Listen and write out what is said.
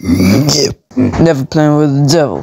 Never playing with the devil.